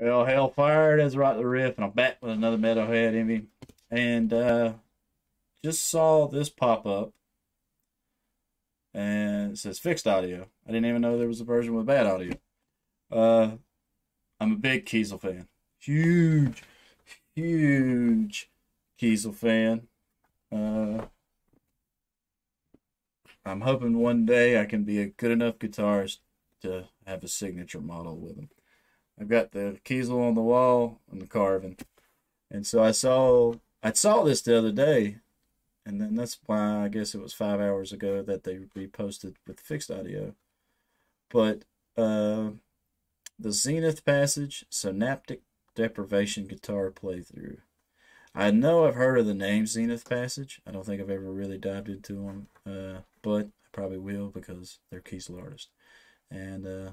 Well, Hellfire does right the riff, and I'm back with another Metalhead Envy. And uh, just saw this pop up, and it says fixed audio. I didn't even know there was a version with bad audio. Uh, I'm a big Kiesel fan, huge, huge Kiesel fan. Uh, I'm hoping one day I can be a good enough guitarist to have a signature model with him. I've got the Kiesel on the wall and the carving. And so I saw I saw this the other day, and then that's why I guess it was five hours ago that they reposted with fixed audio. But uh, the Zenith Passage Synaptic Deprivation Guitar Playthrough. I know I've heard of the name Zenith Passage. I don't think I've ever really dived into them, uh, but I probably will because they're Kiesel artists. And uh,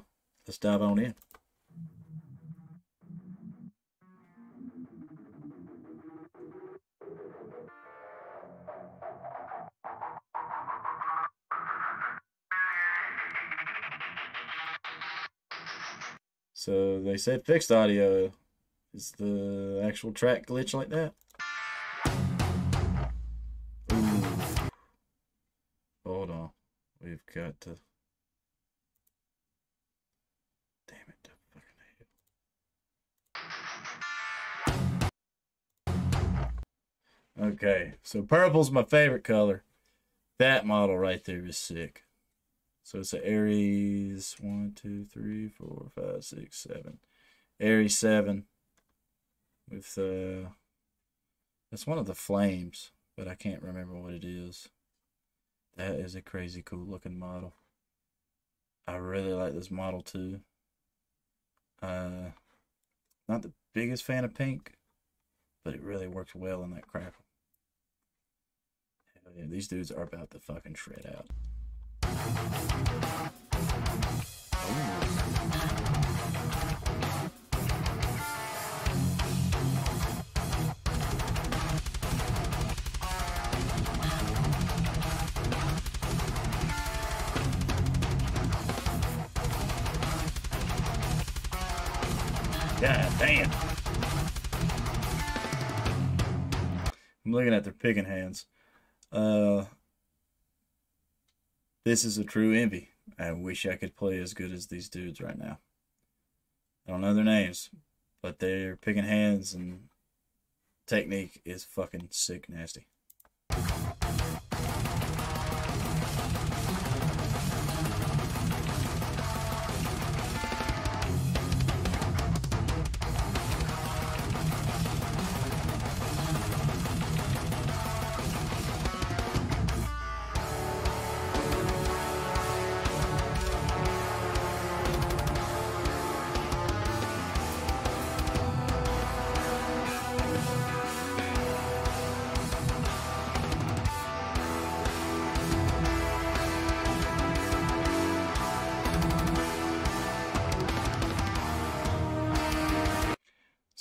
let's dive on in. So they said fixed audio. Is the actual track glitch like that? Ooh. Hold on. We've got to. Damn it. Okay, so purple's my favorite color. That model right there is sick. So it's an Aries one, two, three, four, five, six, seven. Aries seven with uh that's one of the flames, but I can't remember what it is. That is a crazy cool looking model. I really like this model too. Uh not the biggest fan of pink, but it really works well in that crackle. Yeah, these dudes are about to fucking shred out. Damn. I'm looking at their picking hands. Uh, this is a true envy. I wish I could play as good as these dudes right now. I don't know their names, but their picking hands and technique is fucking sick nasty.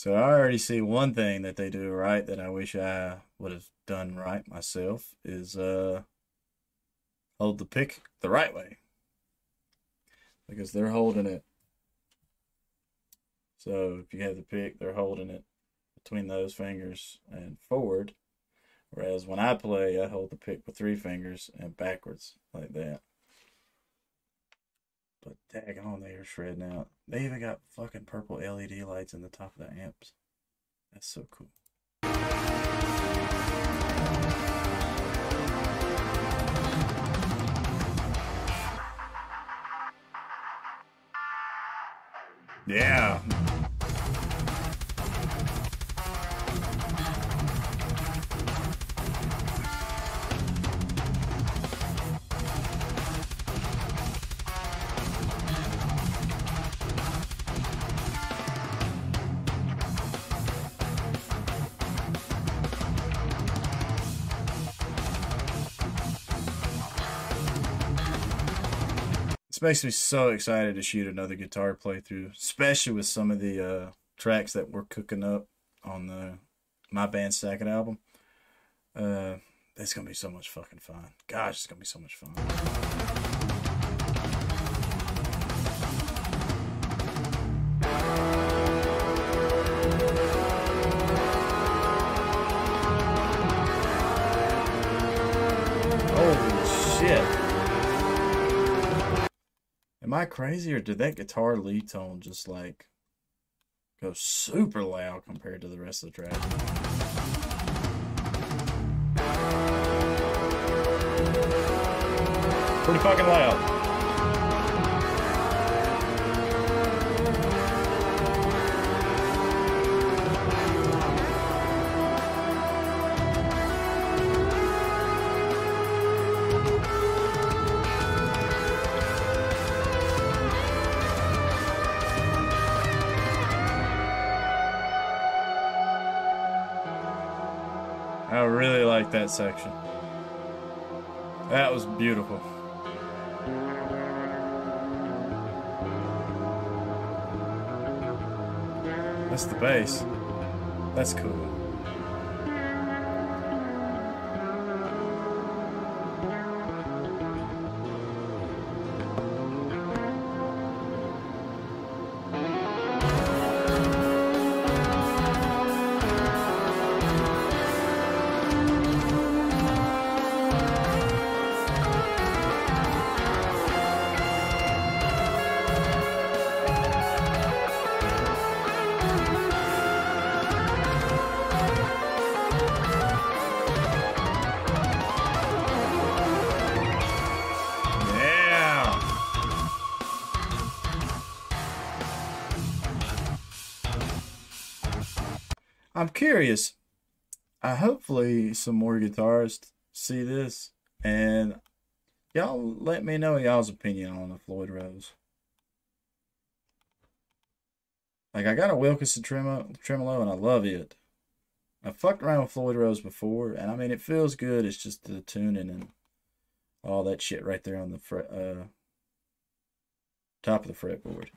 So I already see one thing that they do right that I wish I would have done right myself is uh hold the pick the right way. Because they're holding it. So if you have the pick, they're holding it between those fingers and forward. Whereas when I play, I hold the pick with three fingers and backwards like that. But daggone, they are shredding out. They even got fucking purple LED lights in the top of the amps. That's so cool. Yeah. This makes me so excited to shoot another guitar playthrough, especially with some of the uh, tracks that we're cooking up on the my band second album. Uh, it's gonna be so much fucking fun. Gosh, it's gonna be so much fun. I crazy or did that guitar lead tone just like go super loud compared to the rest of the track? Pretty fucking loud. I really like that section. That was beautiful. That's the bass. That's cool. I'm curious. I hopefully some more guitarists see this and y'all let me know y'all's opinion on the Floyd Rose. Like I got a Wilkinson tremolo, and I love it. I fucked around with Floyd Rose before, and I mean it feels good. It's just the tuning and all that shit right there on the fret, uh, top of the fretboard.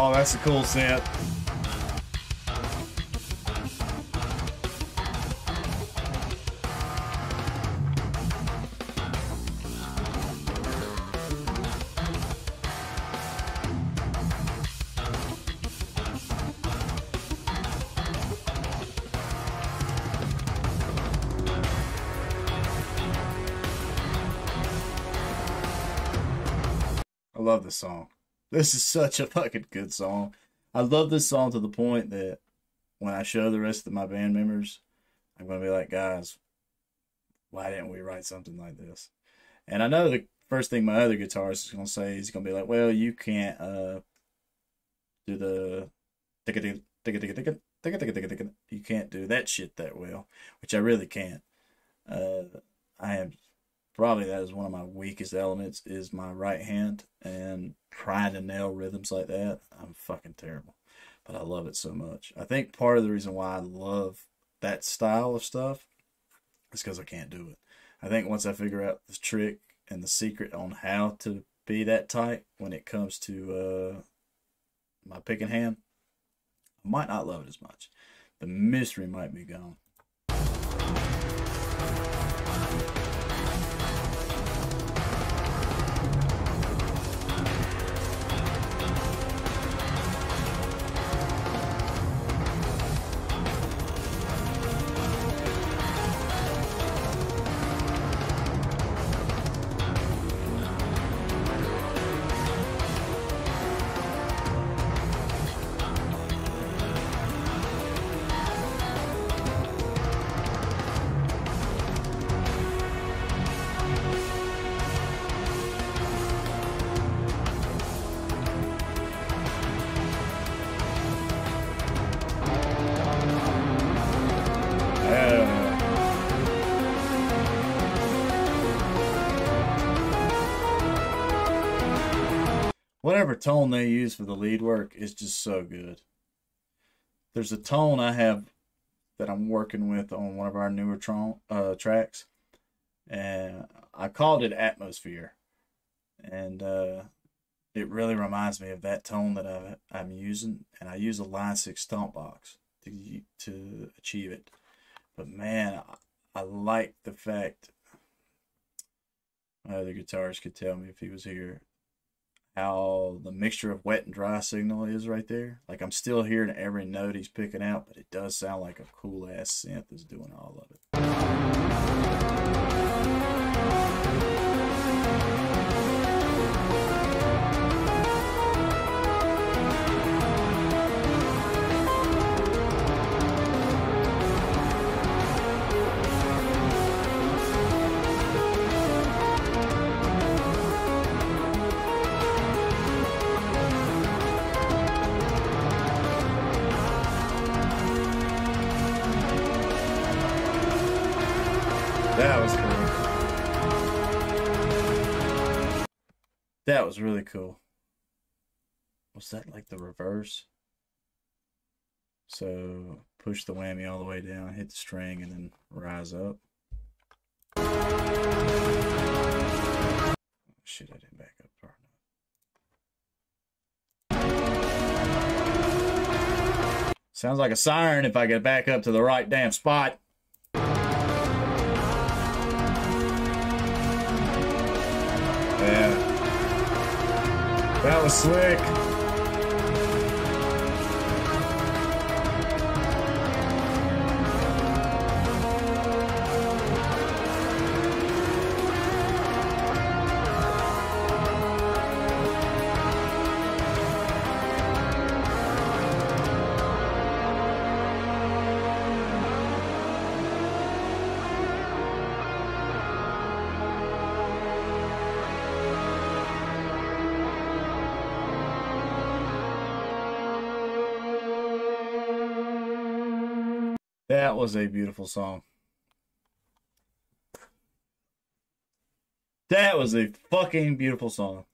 Oh, that's a cool set. I love this song. This is such a fucking good song. I love this song to the point that when I show the rest of my band members, I'm going to be like, guys, why didn't we write something like this? And I know the first thing my other guitarist is going to say is going to be like, well, you can't uh, do the you can't do that shit that well, which I really can't. Uh, I am probably that is one of my weakest elements is my right hand and trying to nail rhythms like that. I'm fucking terrible, but I love it so much. I think part of the reason why I love that style of stuff is because I can't do it. I think once I figure out the trick and the secret on how to be that tight when it comes to uh, my picking hand, I might not love it as much. The mystery might be gone. Whatever tone they use for the lead work is just so good. There's a tone I have that I'm working with on one of our newer tron, uh, tracks, and I called it Atmosphere, and uh, it really reminds me of that tone that I, I'm using, and I use a Line Six stomp box to to achieve it. But man, I like the fact my other guitarist could tell me if he was here how the mixture of wet and dry signal is right there. Like I'm still hearing every note he's picking out, but it does sound like a cool ass synth is doing all of it. That was really cool. Was that like the reverse? So push the whammy all the way down, hit the string, and then rise up. Shit, I didn't back up far enough. Sounds like a siren if I get back up to the right damn spot. That was slick. That was a beautiful song. That was a fucking beautiful song.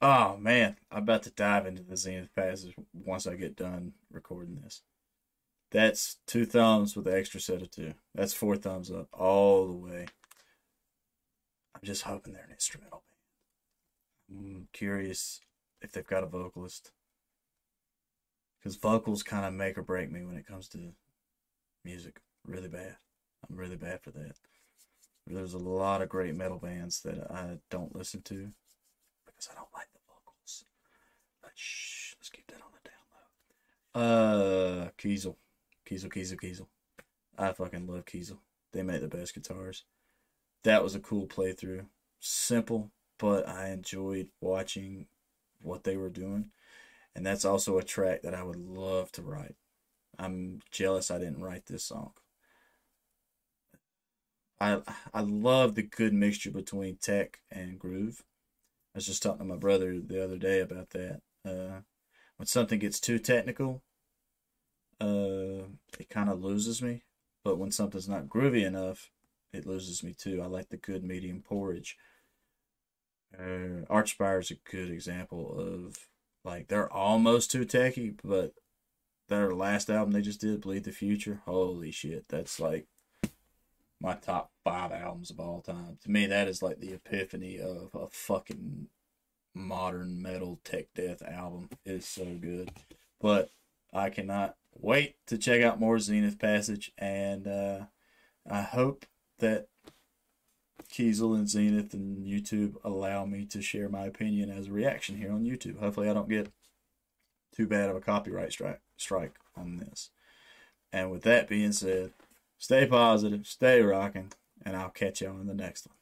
Oh man, I'm about to dive into the Zenith Passage once I get done recording this. That's two thumbs with an extra set of two. That's four thumbs up all the way. I'm just hoping they're an instrumental band. I'm curious if they've got a vocalist because vocals kind of make or break me when it comes to music. Really bad. I'm really bad for that. There's a lot of great metal bands that I don't listen to because I don't like the vocals. But shh, let's keep that on the down low. Uh, Kiesel, Kiesel, Kiesel, Kiesel. I fucking love Kiesel. They make the best guitars. That was a cool playthrough. Simple, but I enjoyed watching what they were doing and that's also a track that I would love to write. I'm jealous I didn't write this song. I I love the good mixture between tech and groove. I was just talking to my brother the other day about that. Uh, when something gets too technical, uh, it kind of loses me. But when something's not groovy enough, it loses me too. I like the good medium porridge. Uh, Archspire is a good example of like they're almost too techy, but their last album they just did, Bleed the Future, holy shit, that's like my top five albums of all time. To me, that is like the epiphany of a fucking modern metal tech death album. It is so good. But I cannot wait to check out more Zenith Passage, and uh, I hope that Kiesel and Zenith and YouTube allow me to share my opinion as a reaction here on YouTube. Hopefully, I don't get too bad of a copyright strike strike on this. And with that being said, stay positive, stay rocking, and I'll catch y'all in the next one.